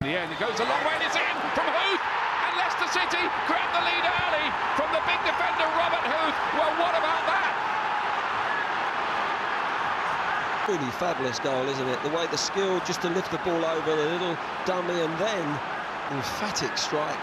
the end, it goes a long way and it's in from Huth and Leicester City grab the lead early from the big defender Robert Huth. Well, what about that? Really fabulous goal, isn't it? The way the skill just to lift the ball over, the little dummy and then emphatic strike.